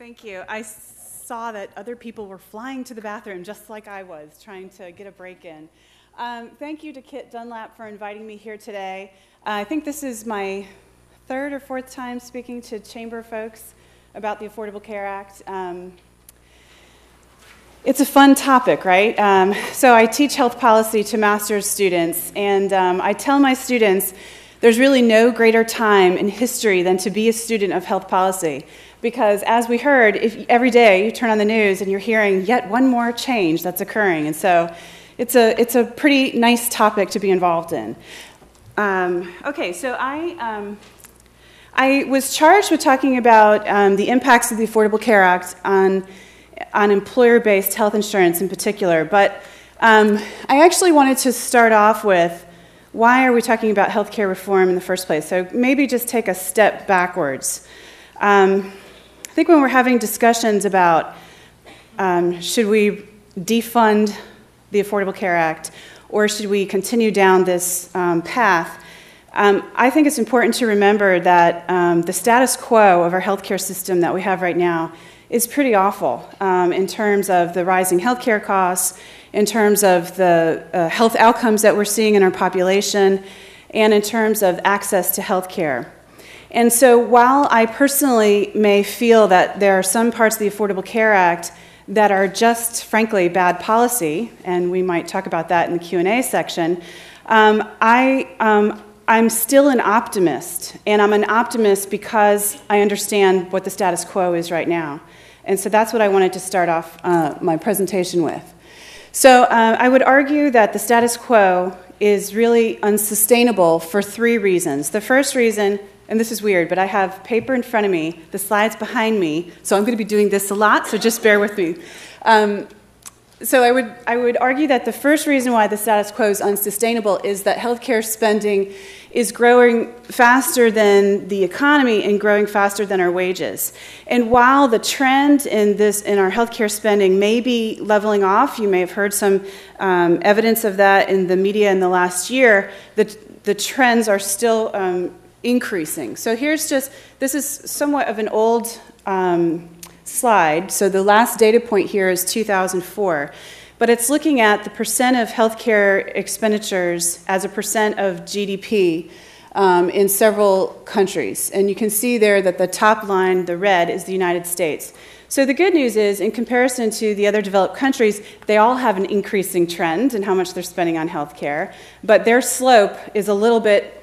Thank you. I saw that other people were flying to the bathroom just like I was, trying to get a break in. Um, thank you to Kit Dunlap for inviting me here today. Uh, I think this is my third or fourth time speaking to chamber folks about the Affordable Care Act. Um, it's a fun topic, right? Um, so I teach health policy to master's students, and um, I tell my students there's really no greater time in history than to be a student of health policy. Because as we heard, if every day you turn on the news and you're hearing yet one more change that's occurring. And so it's a, it's a pretty nice topic to be involved in. Um, okay, so I, um, I was charged with talking about um, the impacts of the Affordable Care Act on, on employer based health insurance in particular. But um, I actually wanted to start off with why are we talking about healthcare reform in the first place? So maybe just take a step backwards. Um, I think when we're having discussions about um, should we defund the Affordable Care Act or should we continue down this um, path, um, I think it's important to remember that um, the status quo of our healthcare system that we have right now is pretty awful um, in terms of the rising healthcare costs, in terms of the uh, health outcomes that we're seeing in our population, and in terms of access to healthcare. And so while I personally may feel that there are some parts of the Affordable Care Act that are just frankly bad policy, and we might talk about that in the Q&A section, um, I, um, I'm still an optimist, and I'm an optimist because I understand what the status quo is right now. And so that's what I wanted to start off uh, my presentation with. So uh, I would argue that the status quo is really unsustainable for three reasons. The first reason and this is weird, but I have paper in front of me, the slides behind me, so I'm going to be doing this a lot, so just bear with me. Um, so I would, I would argue that the first reason why the status quo is unsustainable is that healthcare spending is growing faster than the economy and growing faster than our wages. And while the trend in this in our healthcare spending may be leveling off, you may have heard some um, evidence of that in the media in the last year. The the trends are still um, increasing. So here's just, this is somewhat of an old um, slide. So the last data point here is 2004. But it's looking at the percent of healthcare expenditures as a percent of GDP um, in several countries. And you can see there that the top line, the red, is the United States. So the good news is, in comparison to the other developed countries, they all have an increasing trend in how much they're spending on healthcare, but their slope is a little bit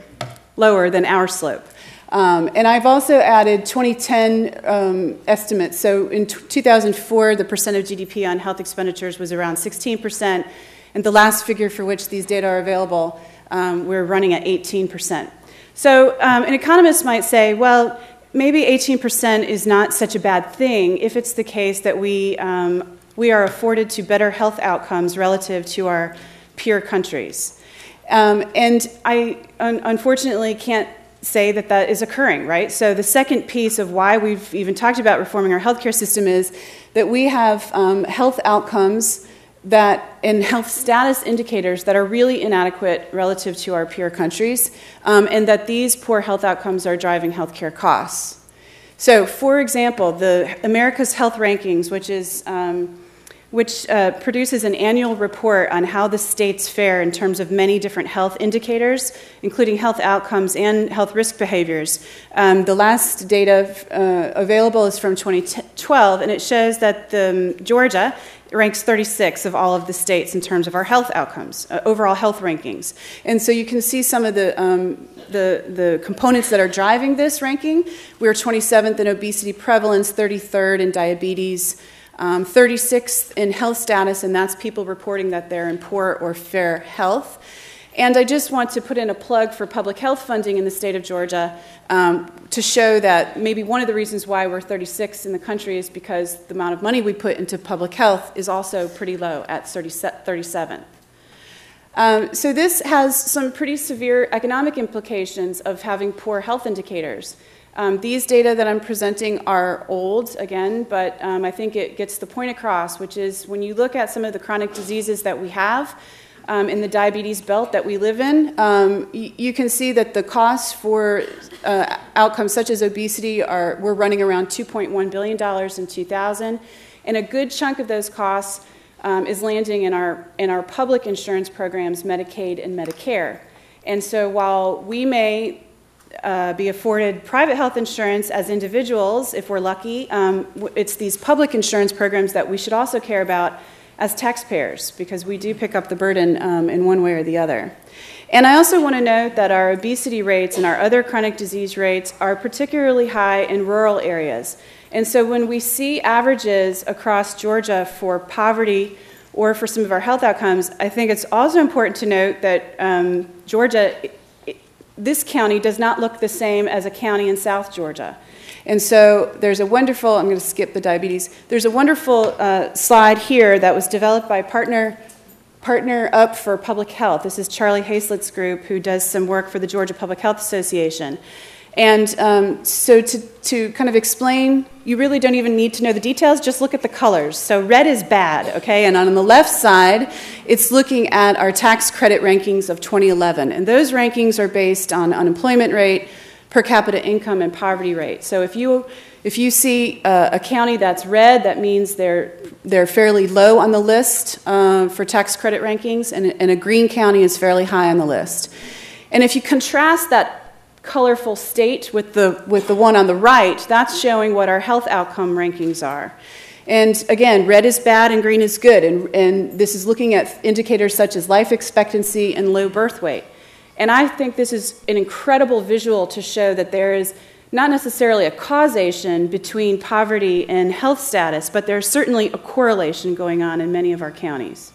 lower than our slope. Um, and I've also added 2010 um, estimates. So in t- 2004, the percent of GDP on health expenditures was around 16%, and the last figure for which these data are available, um, we're running at 18%. So um, an economist might say, well, maybe 18% is not such a bad thing if it's the case that we, um, we are afforded to better health outcomes relative to our peer countries. Um, and I un- unfortunately can't say that that is occurring, right? So, the second piece of why we've even talked about reforming our healthcare system is that we have um, health outcomes that and health status indicators that are really inadequate relative to our peer countries, um, and that these poor health outcomes are driving healthcare costs. So, for example, the America's Health Rankings, which is um, which uh, produces an annual report on how the states fare in terms of many different health indicators, including health outcomes and health risk behaviors. Um, the last data uh, available is from 2012, and it shows that the, um, Georgia ranks 36 of all of the states in terms of our health outcomes, uh, overall health rankings. And so you can see some of the, um, the, the components that are driving this ranking. We're 27th in obesity prevalence, 33rd in diabetes. Um, 36th in health status, and that's people reporting that they're in poor or fair health. And I just want to put in a plug for public health funding in the state of Georgia um, to show that maybe one of the reasons why we're 36 in the country is because the amount of money we put into public health is also pretty low at 37. Um, so, this has some pretty severe economic implications of having poor health indicators. Um, these data that I'm presenting are old, again, but um, I think it gets the point across, which is when you look at some of the chronic diseases that we have, um, in the diabetes belt that we live in, um, y- you can see that the costs for uh, outcomes such as obesity are we're running around 2.1 billion dollars in 2000, and a good chunk of those costs um, is landing in our in our public insurance programs, Medicaid and Medicare. And so while we may uh, be afforded private health insurance as individuals, if we're lucky. Um, it's these public insurance programs that we should also care about as taxpayers because we do pick up the burden um, in one way or the other. And I also want to note that our obesity rates and our other chronic disease rates are particularly high in rural areas. And so when we see averages across Georgia for poverty or for some of our health outcomes, I think it's also important to note that um, Georgia, this county does not look the same as a county in South Georgia. And so there's a wonderful, I'm going to skip the diabetes, there's a wonderful uh, slide here that was developed by partner, partner Up for Public Health. This is Charlie Hayslett's group who does some work for the Georgia Public Health Association. And um, so, to, to kind of explain, you really don't even need to know the details, just look at the colors. So, red is bad, okay? And on the left side, it's looking at our tax credit rankings of 2011. And those rankings are based on unemployment rate, per capita income and poverty rate. So if you if you see uh, a county that's red, that means they're they're fairly low on the list uh, for tax credit rankings, and, and a green county is fairly high on the list. And if you contrast that colorful state with the with the one on the right, that's showing what our health outcome rankings are. And again, red is bad and green is good. And, and this is looking at indicators such as life expectancy and low birth weight. And I think this is an incredible visual to show that there is not necessarily a causation between poverty and health status, but there's certainly a correlation going on in many of our counties.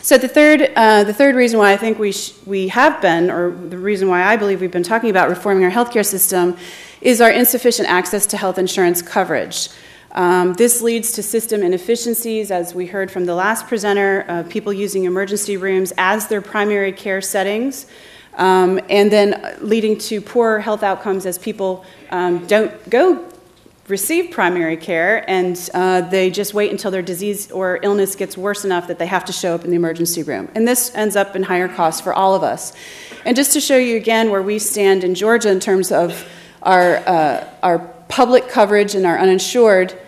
So the third, uh, the third reason why I think we, we have been, or the reason why I believe we've been talking about reforming our healthcare system, is our insufficient access to health insurance coverage. Um, this leads to system inefficiencies, as we heard from the last presenter, uh, people using emergency rooms as their primary care settings, um, and then leading to poor health outcomes as people um, don't go receive primary care and uh, they just wait until their disease or illness gets worse enough that they have to show up in the emergency room. And this ends up in higher costs for all of us. And just to show you again where we stand in Georgia in terms of our, uh, our public coverage and our uninsured.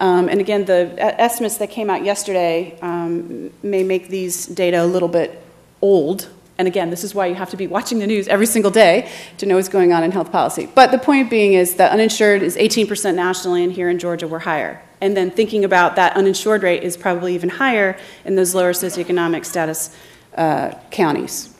Um, and again, the estimates that came out yesterday um, may make these data a little bit old. And again, this is why you have to be watching the news every single day to know what's going on in health policy. But the point being is that uninsured is 18% nationally, and here in Georgia, we're higher. And then thinking about that uninsured rate is probably even higher in those lower socioeconomic status uh, counties.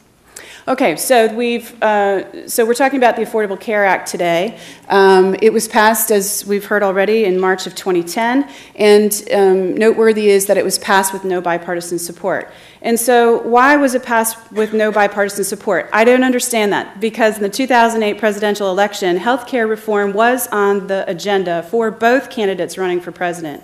Okay, so we've uh, so we're talking about the Affordable Care Act today. Um, it was passed, as we've heard already, in March of 2010, and um, noteworthy is that it was passed with no bipartisan support. And so, why was it passed with no bipartisan support? I don't understand that because in the 2008 presidential election, health care reform was on the agenda for both candidates running for president.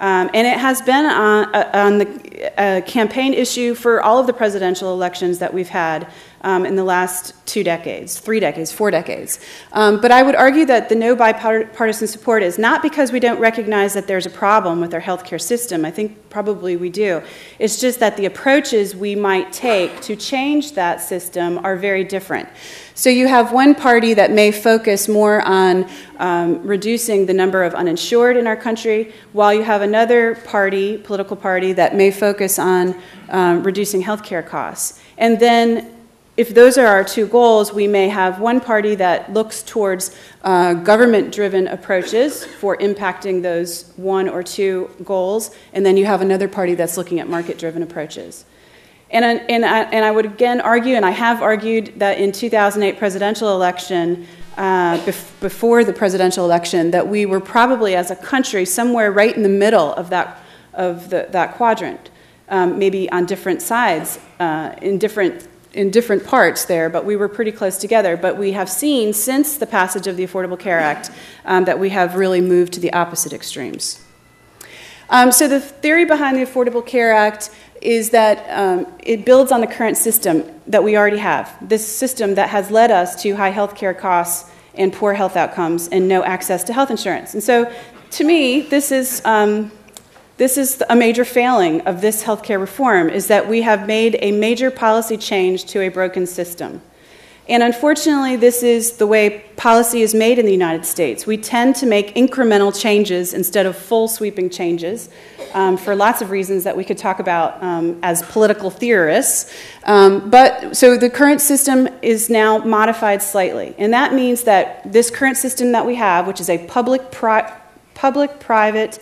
Um, and it has been on, uh, on the uh, campaign issue for all of the presidential elections that we've had um, in the last two decades, three decades, four decades. Um, but I would argue that the no bipartisan support is not because we don't recognize that there's a problem with our healthcare system. I think probably we do. It's just that the approaches we might take to change that system are very different. So you have one party that may focus more on um, reducing the number of uninsured in our country, while you have another party, political party, that may focus on um, reducing healthcare costs. And then if those are our two goals, we may have one party that looks towards uh, government driven approaches for impacting those one or two goals, and then you have another party that's looking at market driven approaches. And, and, I, and I would again argue, and I have argued, that in 2008 presidential election, uh, bef- before the presidential election, that we were probably as a country somewhere right in the middle of that, of the, that quadrant, um, maybe on different sides, uh, in different in different parts there, but we were pretty close together. But we have seen since the passage of the Affordable Care Act um, that we have really moved to the opposite extremes. Um, so, the theory behind the Affordable Care Act is that um, it builds on the current system that we already have, this system that has led us to high health care costs and poor health outcomes and no access to health insurance. And so, to me, this is, um, this is a major failing of this healthcare reform is that we have made a major policy change to a broken system. And unfortunately, this is the way policy is made in the United States. We tend to make incremental changes instead of full sweeping changes um, for lots of reasons that we could talk about um, as political theorists. Um, but so the current system is now modified slightly. And that means that this current system that we have, which is a public, pri- public private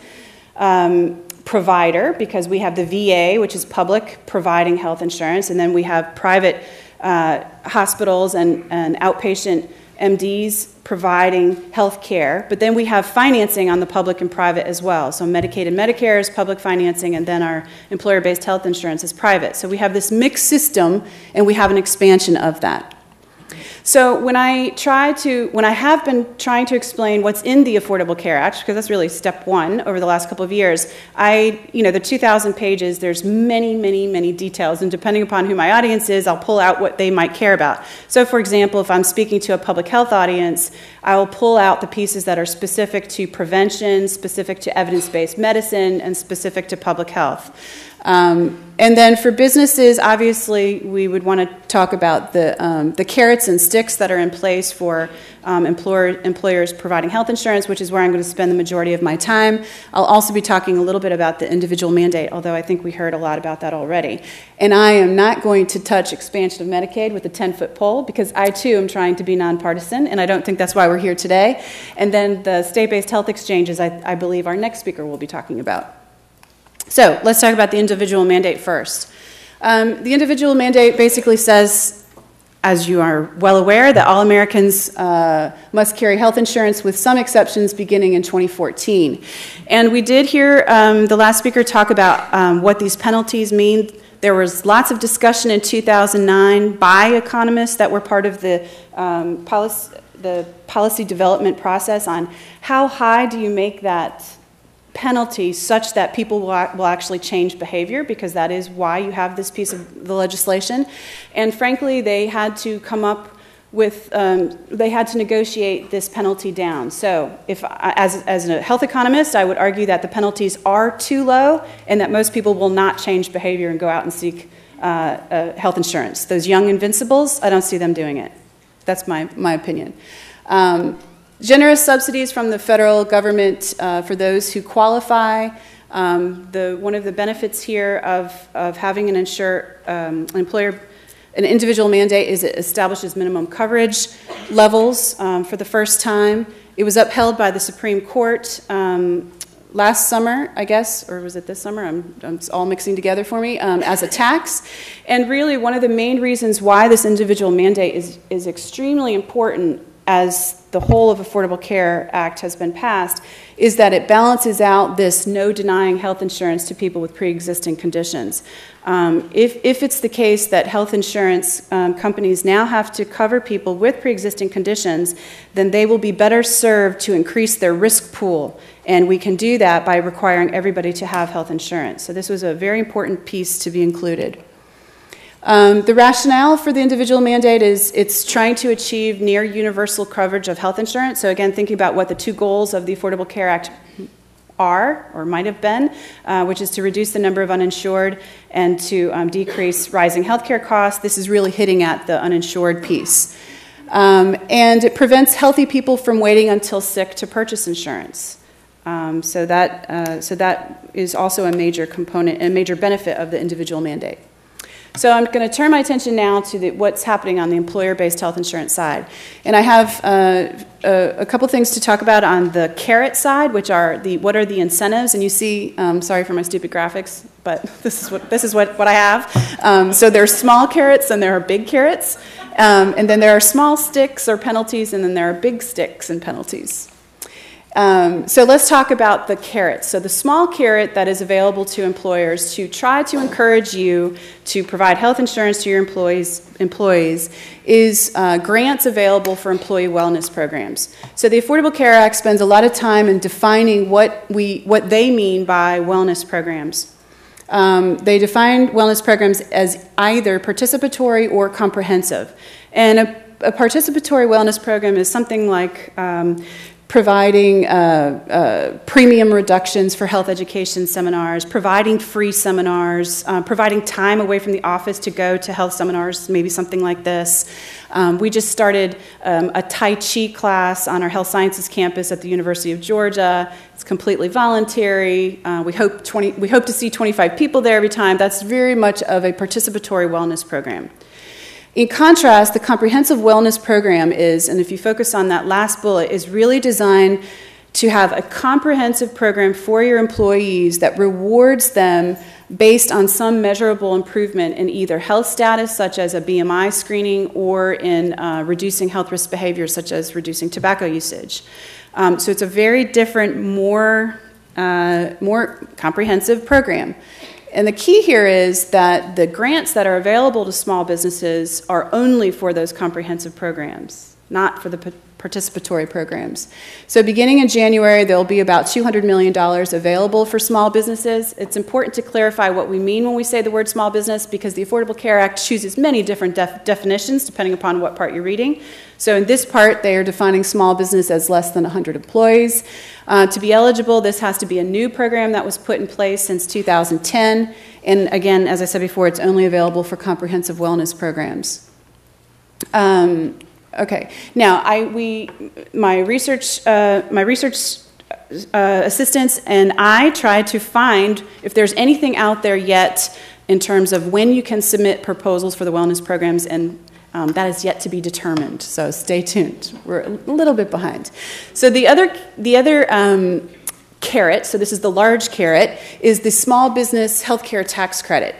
um, provider, because we have the VA, which is public providing health insurance, and then we have private uh, hospitals and, and outpatient MDs providing health care, but then we have financing on the public and private as well. So Medicaid and Medicare is public financing, and then our employer based health insurance is private. So we have this mixed system, and we have an expansion of that. So when I try to, when I have been trying to explain what's in the Affordable Care Act, because that's really step one over the last couple of years, I, you know, the 2,000 pages, there's many, many, many details, and depending upon who my audience is, I'll pull out what they might care about. So for example, if I'm speaking to a public health audience, I will pull out the pieces that are specific to prevention, specific to evidence-based medicine, and specific to public health. Um, and then for businesses, obviously, we would want to talk about the, um, the carrots and sticks that are in place for um, employer, employers providing health insurance, which is where I'm going to spend the majority of my time. I'll also be talking a little bit about the individual mandate, although I think we heard a lot about that already. And I am not going to touch expansion of Medicaid with a 10 foot pole because I too am trying to be nonpartisan, and I don't think that's why we're here today. And then the state based health exchanges, I, I believe our next speaker will be talking about. So let's talk about the individual mandate first. Um, the individual mandate basically says, as you are well aware, that all Americans uh, must carry health insurance with some exceptions beginning in 2014. And we did hear um, the last speaker talk about um, what these penalties mean. There was lots of discussion in 2009 by economists that were part of the um, policy, the policy development process on how high do you make that penalty such that people will, will actually change behavior because that is why you have this piece of the legislation. And frankly, they had to come up with, um, they had to negotiate this penalty down. So, if as, as a health economist, I would argue that the penalties are too low and that most people will not change behavior and go out and seek uh, uh, health insurance. Those young invincibles, I don't see them doing it. That's my, my opinion. Um, Generous subsidies from the federal government uh, for those who qualify. Um, the, one of the benefits here of, of having an, um, an employer, an individual mandate is it establishes minimum coverage levels um, for the first time. It was upheld by the Supreme Court um, last summer, I guess, or was it this summer? I'm, I'm all mixing together for me, um, as a tax. And really, one of the main reasons why this individual mandate is, is extremely important as the whole of Affordable Care Act has been passed, is that it balances out this no denying health insurance to people with pre existing conditions. Um, if, if it's the case that health insurance um, companies now have to cover people with pre existing conditions, then they will be better served to increase their risk pool. And we can do that by requiring everybody to have health insurance. So, this was a very important piece to be included. Um, the rationale for the individual mandate is it's trying to achieve near universal coverage of health insurance. So, again, thinking about what the two goals of the Affordable Care Act are or might have been, uh, which is to reduce the number of uninsured and to um, decrease rising healthcare costs. This is really hitting at the uninsured piece. Um, and it prevents healthy people from waiting until sick to purchase insurance. Um, so, that, uh, so that is also a major component and major benefit of the individual mandate. So I'm going to turn my attention now to the, what's happening on the employer-based health insurance side. And I have uh, a, a, couple things to talk about on the carrot side, which are the what are the incentives. And you see, um, sorry for my stupid graphics, but this is what, this is what, what I have. Um, so there are small carrots and there are big carrots. Um, and then there are small sticks or penalties, and then there are big sticks and penalties. Um, so let's talk about the carrot. So the small carrot that is available to employers to try to encourage you to provide health insurance to your employees, employees is uh, grants available for employee wellness programs. So the Affordable Care Act spends a lot of time in defining what, we, what they mean by wellness programs. Um, they define wellness programs as either participatory or comprehensive. And a a participatory wellness program is something like um, providing uh, uh, premium reductions for health education seminars, providing free seminars, uh, providing time away from the office to go to health seminars, maybe something like this. Um, we just started um, a Tai Chi class on our health sciences campus at the University of Georgia. It's completely voluntary. Uh, we, hope 20, we hope to see 25 people there every time. That's very much of a participatory wellness program. In contrast, the comprehensive wellness program is, and if you focus on that last bullet, is really designed to have a comprehensive program for your employees that rewards them based on some measurable improvement in either health status, such as a BMI screening, or in uh, reducing health risk behaviors, such as reducing tobacco usage. Um, so it's a very different, more, uh, more comprehensive program. And the key here is that the grants that are available to small businesses are only for those comprehensive programs, not for the participatory programs. So, beginning in January, there will be about $200 million available for small businesses. It's important to clarify what we mean when we say the word small business because the Affordable Care Act chooses many different def- definitions depending upon what part you're reading. So, in this part, they are defining small business as less than 100 employees. Uh, to be eligible, this has to be a new program that was put in place since 2010. And again, as I said before, it's only available for comprehensive wellness programs. Um, Okay. Now, I we my research uh, my research uh, assistants and I try to find if there's anything out there yet in terms of when you can submit proposals for the wellness programs, and um, that is yet to be determined. So stay tuned. We're a little bit behind. So the other the other. Um, carrot, so this is the large carrot, is the small business healthcare tax credit.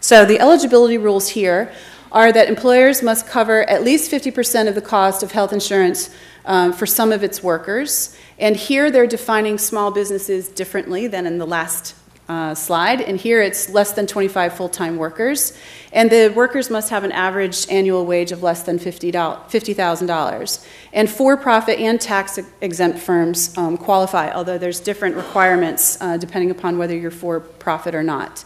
So the eligibility rules here are that employers must cover at least 50% of the cost of health insurance um, for some of its workers. And here they're defining small businesses differently than in the last uh, slide. And here it's less than 25 full time workers. And the workers must have an average annual wage of less than $50,000. And for profit and tax exempt firms um, qualify, although there's different requirements uh, depending upon whether you're for profit or not.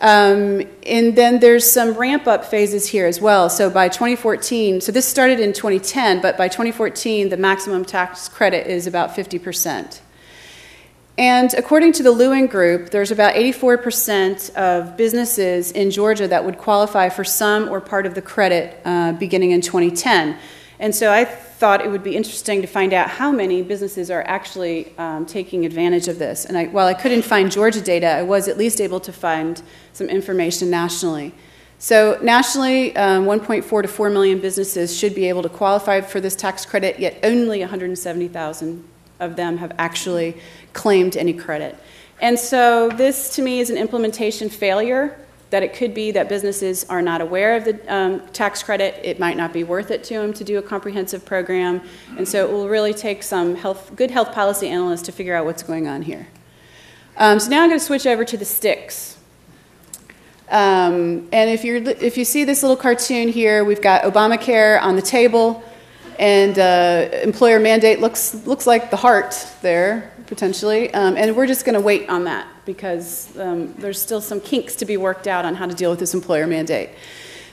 Um, and then there's some ramp up phases here as well. So by 2014, so this started in 2010, but by 2014, the maximum tax credit is about 50%. And according to the Lewin Group, there's about 84% of businesses in Georgia that would qualify for some or part of the credit uh, beginning in 2010. And so I thought it would be interesting to find out how many businesses are actually um, taking advantage of this. And I, while I couldn't find Georgia data, I was at least able to find some information nationally. So, nationally, um, 1.4 to 4 million businesses should be able to qualify for this tax credit, yet only 170,000 of them have actually claimed any credit. And so, this to me is an implementation failure that it could be that businesses are not aware of the um, tax credit. It might not be worth it to them to do a comprehensive program. And so it will really take some health, good health policy analysts to figure out what's going on here. Um, so now I'm going to switch over to the sticks. Um, and if, you're, if you see this little cartoon here, we've got Obamacare on the table, and uh, employer mandate looks, looks like the heart there, potentially. Um, and we're just going to wait on that because um, there's still some kinks to be worked out on how to deal with this employer mandate.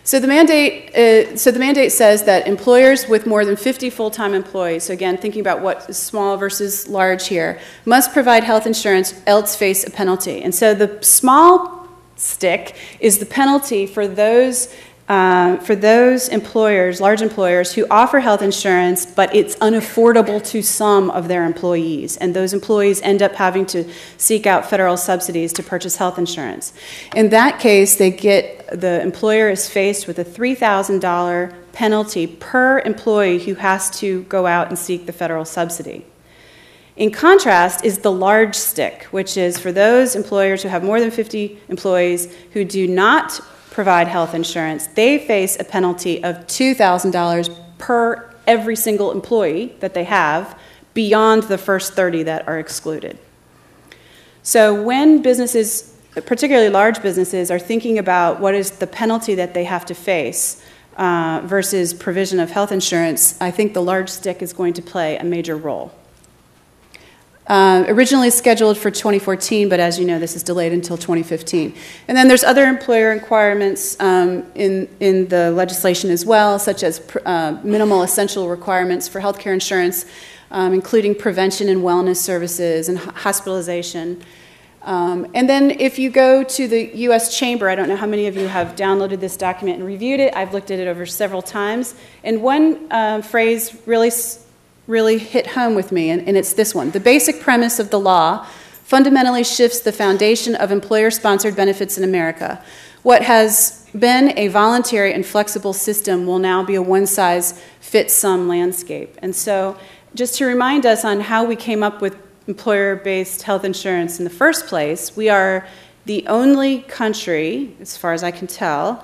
So the mandate, uh, so the mandate says that employers with more than 50 full-time employees, so again, thinking about what is small versus large here, must provide health insurance, else face a penalty. And so the small stick is the penalty for those uh, for those employers, large employers, who offer health insurance, but it's unaffordable to some of their employees, and those employees end up having to seek out federal subsidies to purchase health insurance. In that case, they get the employer is faced with a $3,000 penalty per employee who has to go out and seek the federal subsidy. In contrast, is the large stick, which is for those employers who have more than 50 employees who do not provide health insurance, they face a penalty of $2,000 per every single employee that they have beyond the first 30 that are excluded. So when businesses, particularly large businesses, are thinking about what is the penalty that they have to face uh, versus provision of health insurance, I think the large stick is going to play a major role. Uh, originally scheduled for 2014, but as you know, this is delayed until 2015. And then there's other employer requirements um, in, in the legislation as well, such as uh, minimal essential requirements for healthcare insurance, um, including prevention and wellness services and hospitalization. Um, and then if you go to the US Chamber, I don't know how many of you have downloaded this document and reviewed it. I've looked at it over several times. And one uh, phrase really really hit home with me, and, and it's this one. The basic premise of the law fundamentally shifts the foundation of employer sponsored benefits in America. What has been a voluntary and flexible system will now be a one size fits some landscape. And so, just to remind us on how we came up with employer based health insurance in the first place, we are the only country, as far as I can tell,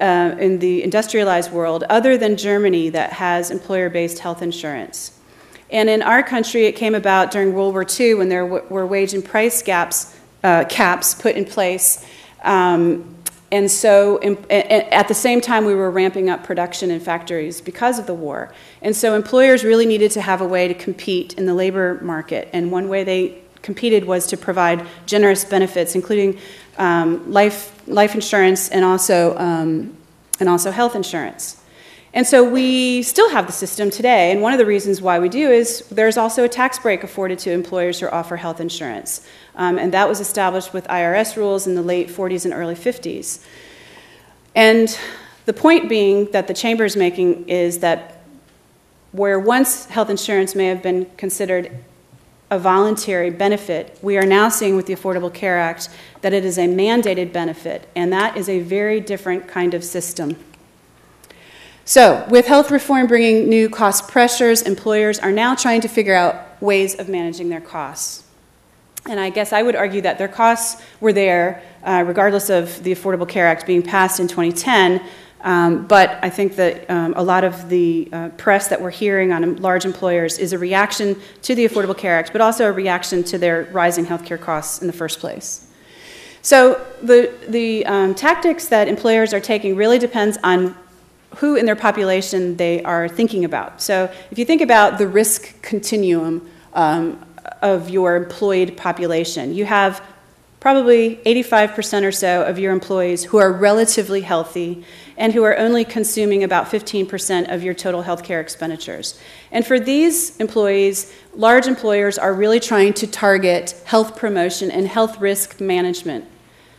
uh, in the industrialized world, other than Germany, that has employer based health insurance. And in our country, it came about during World War II when there were wage and price gaps, uh, caps put in place. Um, and so, in, at the same time, we were ramping up production in factories because of the war. And so, employers really needed to have a way to compete in the labor market. And one way they competed was to provide generous benefits, including um, life, life insurance and also, um, and also health insurance. And so we still have the system today, and one of the reasons why we do is there's also a tax break afforded to employers who offer health insurance. Um, and that was established with IRS rules in the late 40s and early 50s. And the point being that the Chamber is making is that where once health insurance may have been considered a voluntary benefit, we are now seeing with the Affordable Care Act that it is a mandated benefit, and that is a very different kind of system. So, with health reform bringing new cost pressures, employers are now trying to figure out ways of managing their costs. And I guess I would argue that their costs were there, uh, regardless of the Affordable Care Act being passed in 2010. Um, but I think that um, a lot of the uh, press that we're hearing on large employers is a reaction to the Affordable Care Act, but also a reaction to their rising healthcare costs in the first place. So the, the um, tactics that employers are taking really depends on who in their population they are thinking about. So if you think about the risk continuum um, of your employed population, you have probably 85% or so of your employees who are relatively healthy and who are only consuming about 15% of your total healthcare expenditures. And for these employees, large employers are really trying to target health promotion and health risk management.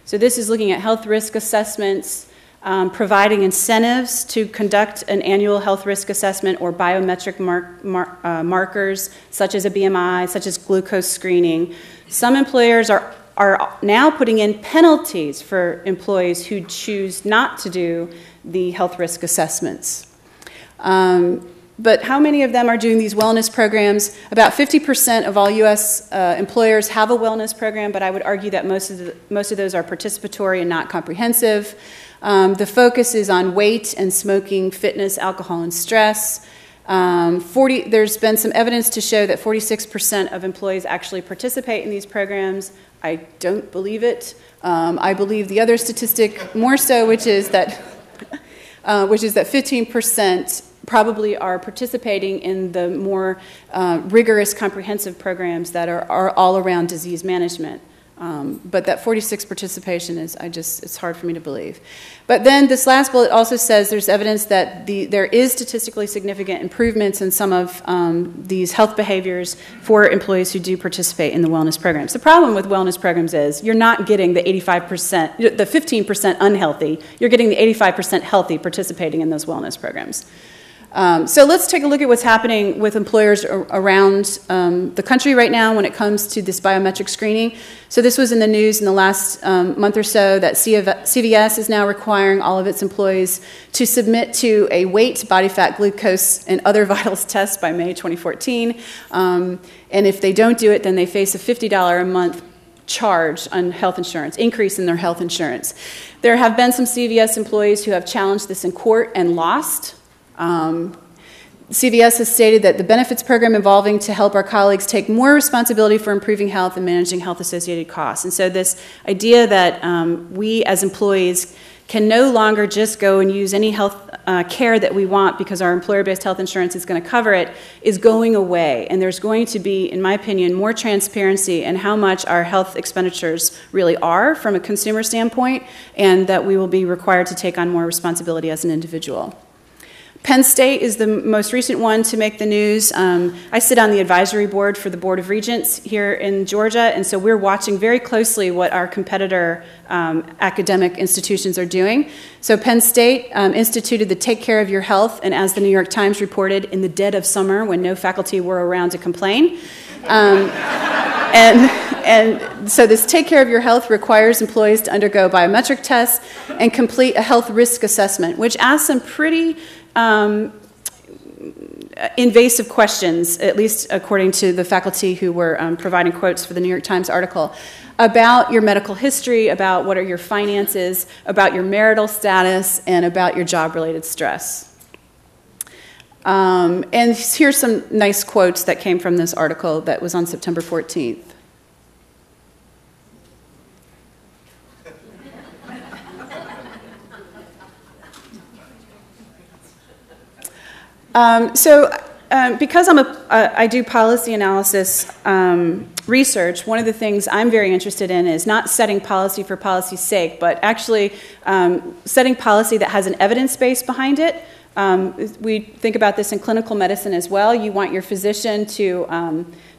So this is looking at health risk assessments, um, providing incentives to conduct an annual health risk assessment or biometric mark, mar, uh, markers, such as a BMI, such as glucose screening. Some employers are, are now putting in penalties for employees who choose not to do the health risk assessments. Um, but how many of them are doing these wellness programs? About 50% of all US uh, employers have a wellness program, but I would argue that most of, the, most of those are participatory and not comprehensive. Um, the focus is on weight and smoking, fitness, alcohol, and stress. Um, 40, there's been some evidence to show that 46% of employees actually participate in these programs. I don't believe it. Um, I believe the other statistic more so, which is that, uh, which is that 15% probably are participating in the more uh, rigorous, comprehensive programs that are, are all around disease management. Um, but that 46 participation is, I just, it's hard for me to believe. But then this last bullet also says there's evidence that the, there is statistically significant improvements in some of um, these health behaviors for employees who do participate in the wellness programs. The problem with wellness programs is you're not getting the 85%, the 15% unhealthy, you're getting the 85% healthy participating in those wellness programs. Um, so let's take a look at what's happening with employers around um, the country right now when it comes to this biometric screening. So this was in the news in the last um, month or so that CVS is now requiring all of its employees to submit to a weight, body fat, glucose, and other vitals test by May 2014. Um, and if they don't do it, then they face a $50 a month charge on health insurance, increase in their health insurance. There have been some CVS employees who have challenged this in court and lost. Um, CVS has stated that the benefits program evolving to help our colleagues take more responsibility for improving health and managing health associated costs. And so, this idea that um, we as employees can no longer just go and use any health uh, care that we want because our employer based health insurance is going to cover it is going away. And there's going to be, in my opinion, more transparency in how much our health expenditures really are from a consumer standpoint, and that we will be required to take on more responsibility as an individual. Penn State is the most recent one to make the news. Um, I sit on the advisory board for the Board of Regents here in Georgia, and so we're watching very closely what our competitor um, academic institutions are doing. So, Penn State um, instituted the Take Care of Your Health, and as the New York Times reported, in the dead of summer when no faculty were around to complain. Um, and, and so, this Take Care of Your Health requires employees to undergo biometric tests and complete a health risk assessment, which asks some pretty um, invasive questions, at least according to the faculty who were um, providing quotes for the New York Times article, about your medical history, about what are your finances, about your marital status, and about your job related stress. Um, and here's some nice quotes that came from this article that was on September 14th. Um, so, um, because I'm a, I do policy analysis um, research, one of the things I'm very interested in is not setting policy for policy's sake, but actually um, setting policy that has an evidence base behind it. Um, we think about this in clinical medicine as well. You want your physician to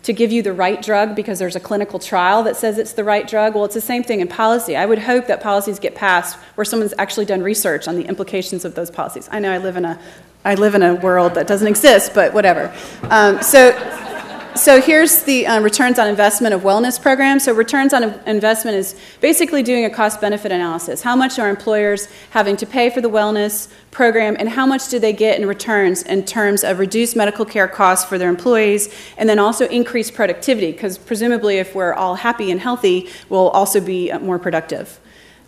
to give you the right drug because there's a clinical trial that says it's the right drug. Well, it's the same thing in policy. I would hope that policies get passed where someone's actually done research on the implications of those policies. I know I live in a I live in a world that doesn't exist, but whatever. Um, so, so here's the uh, returns on investment of wellness programs. So returns on investment is basically doing a cost benefit analysis. How much are employers having to pay for the wellness program, and how much do they get in returns in terms of reduced medical care costs for their employees, and then also increased productivity? Because presumably, if we're all happy and healthy, we'll also be uh, more productive.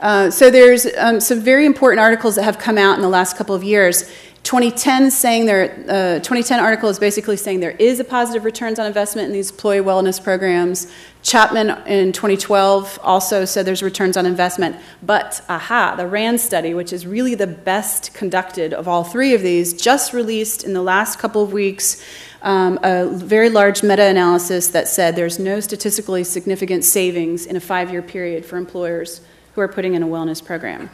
Uh, so there's um, some very important articles that have come out in the last couple of years 2010 saying there, uh, 2010 article is basically saying there is a positive returns on investment in these employee wellness programs. Chapman in 2012 also said there's returns on investment. But aha, the RAND study, which is really the best conducted of all three of these, just released in the last couple of weeks um, a very large meta-analysis that said there's no statistically significant savings in a five-year period for employers who are putting in a wellness program.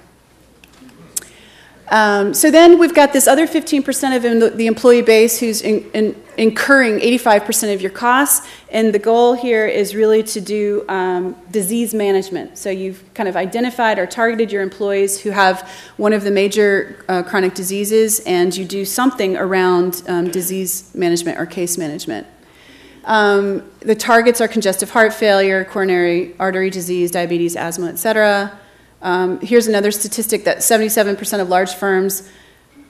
Um, so then we've got this other 15% of the employee base who's in, in, incurring 85% of your costs, and the goal here is really to do um, disease management. So you've kind of identified or targeted your employees who have one of the major uh, chronic diseases, and you do something around um, disease management or case management. Um, the targets are congestive heart failure, coronary artery disease, diabetes, asthma, et cetera. Um, here's another statistic that 77% of large firms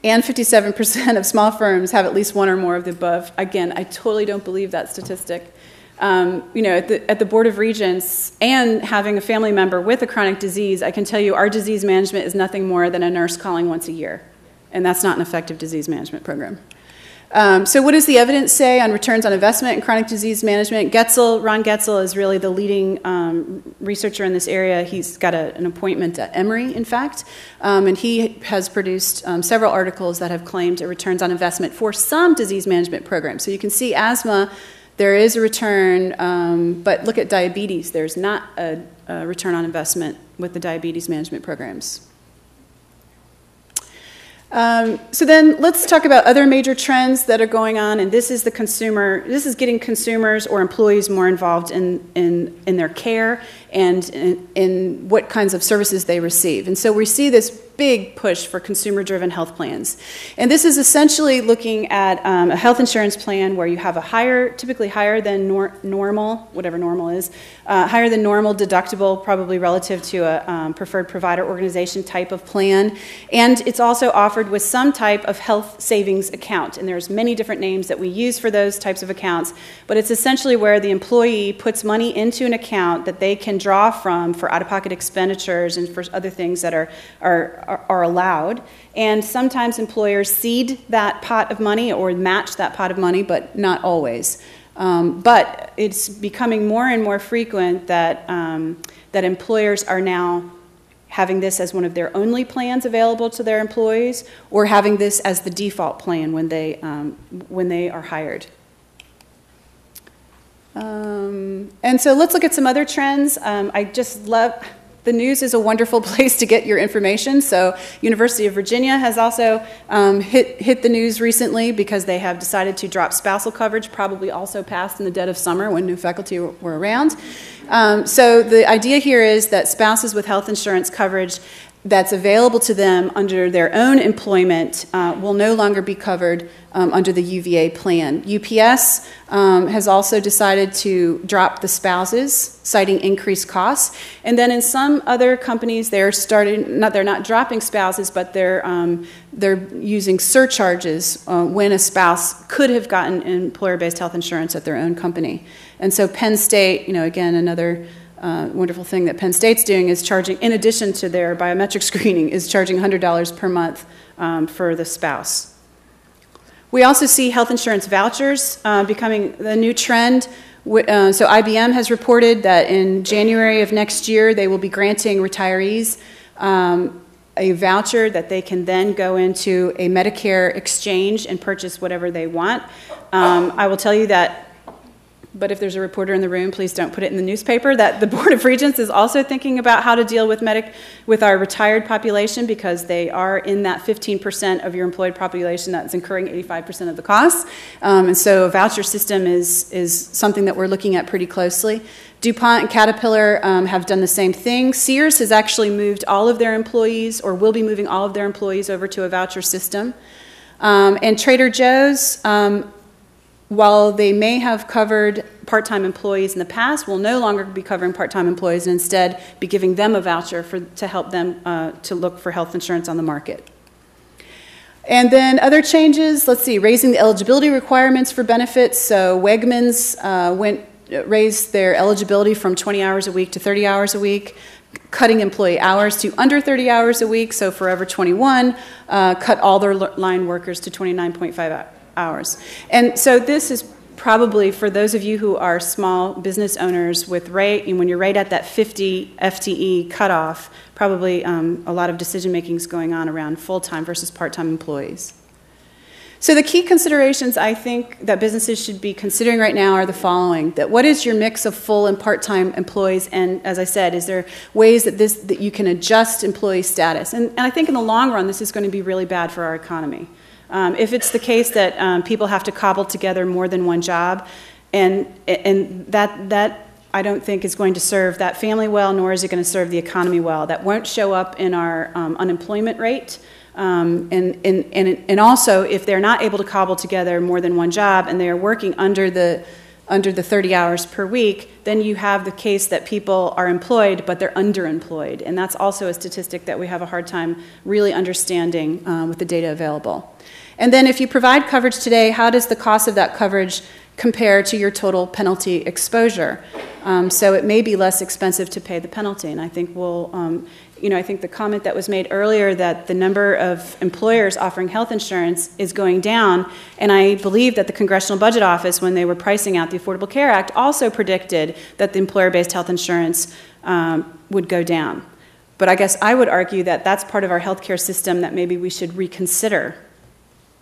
and 57% of small firms have at least one or more of the above. Again, I totally don't believe that statistic. Um, you know, at the, at the Board of Regents and having a family member with a chronic disease, I can tell you our disease management is nothing more than a nurse calling once a year. And that's not an effective disease management program. Um, so, what does the evidence say on returns on investment in chronic disease management? Goetzel, Ron Goetzel is really the leading um, researcher in this area. He's got a, an appointment at Emory, in fact, um, and he has produced um, several articles that have claimed returns on investment for some disease management programs. So, you can see asthma, there is a return, um, but look at diabetes, there's not a, a return on investment with the diabetes management programs. Um, so then let's talk about other major trends that are going on, and this is the consumer, this is getting consumers or employees more involved in, in, in their care and in, in what kinds of services they receive. And so we see this big push for consumer driven health plans. And this is essentially looking at um, a health insurance plan where you have a higher, typically higher than nor- normal, whatever normal is, uh, higher than normal deductible, probably relative to a um, preferred provider organization type of plan. And it's also offered with some type of health savings account. And there's many different names that we use for those types of accounts, but it's essentially where the employee puts money into an account that they can draw from for out of pocket expenditures and for other things that are, are are, are allowed. And sometimes employers seed that pot of money or match that pot of money, but not always. Um, but it's becoming more and more frequent that, um, that employers are now having this as one of their only plans available to their employees, or having this as the default plan when they, um, when they are hired. Um, and so let's look at some other trends. Um, I just love, the news is a wonderful place to get your information. So, University of Virginia has also um, hit, hit the news recently because they have decided to drop spousal coverage, probably also passed in the dead of summer when new faculty were, around. Um, so, the idea here is that spouses with health insurance coverage that's available to them under their own employment uh, will no longer be covered um, under the UVA plan. UPS um, has also decided to drop the spouses, citing increased costs. And then in some other companies, they're starting not they're not dropping spouses, but they're um, they're using surcharges uh, when a spouse could have gotten employer-based health insurance at their own company. And so Penn State, you know, again another uh, wonderful thing that Penn State's doing is charging, in addition to their biometric screening, is charging $100 per month um, for the spouse. We also see health insurance vouchers uh, becoming the new trend. Uh, so IBM has reported that in January of next year, they will be granting retirees um, a voucher that they can then go into a Medicare exchange and purchase whatever they want. Um, I will tell you that but if there's a reporter in the room, please don't put it in the newspaper, that the Board of Regents is also thinking about how to deal with, medic, with our retired population because they are in that 15% of your employed population that's incurring 85% of the costs. Um, and so a voucher system is, is something that we're looking at pretty closely. DuPont and Caterpillar um, have done the same thing. Sears has actually moved all of their employees, or will be moving all of their employees over to a voucher system. Um, and Trader Joe's um, while they may have covered part time employees in the past, will no longer be covering part time employees and instead be giving them a voucher for, to help them uh, to look for health insurance on the market. And then other changes, let's see, raising the eligibility requirements for benefits. So Wegmans uh, went raised their eligibility from 20 hours a week to 30 hours a week, cutting employee hours to under 30 hours a week. So Forever 21 uh, cut all their line workers to 29.5 hours. And so this is probably for those of you who are small business owners with rate, and when you're right at that 50 FTE cutoff, probably um, a lot of decision making is going on around full time versus part time employees. So, the key considerations I think that businesses should be considering right now are the following that what is your mix of full and part time employees? And as I said, is there ways that, this, that you can adjust employee status? And, and I think in the long run, this is going to be really bad for our economy. Um, if it's the case that um, people have to cobble together more than one job, and, and that, that I don't think is going to serve that family well, nor is it going to serve the economy well. That won't show up in our um, unemployment rate. Um, and, and, and, and also, if they're not able to cobble together more than one job and they are working under the, under the 30 hours per week, then you have the case that people are employed but they're underemployed. And that's also a statistic that we have a hard time really understanding uh, with the data available. And then if you provide coverage today, how does the cost of that coverage compare to your total penalty exposure? Um, so it may be less expensive to pay the penalty. And I think we'll, um, you know, I think the comment that was made earlier that the number of employers offering health insurance is going down, and I believe that the Congressional Budget Office, when they were pricing out the Affordable Care Act, also predicted that the employer-based health insurance um, would go down. But I guess I would argue that that's part of our healthcare system that maybe we should reconsider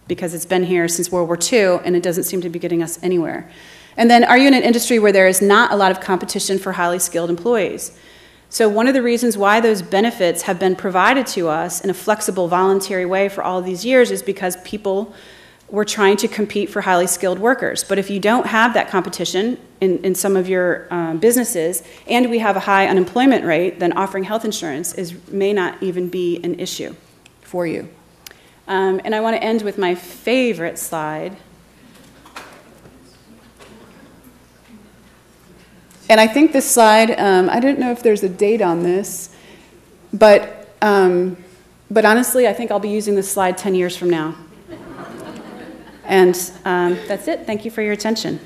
because it's been here since World War II and it doesn't seem to be getting us anywhere. And then, are you in an industry where there is not a lot of competition for highly skilled employees? So, one of the reasons why those benefits have been provided to us in a flexible, voluntary way for all these years is because people were trying to compete for highly skilled workers. But if you don't have that competition in, in some of your um, businesses and we have a high unemployment rate, then offering health insurance is, may not even be an issue for you. Um, and I want to end with my favorite slide. And I think this slide, um, I don't know if there's a date on this, but, um, but honestly, I think I'll be using this slide 10 years from now. and um, that's it. Thank you for your attention.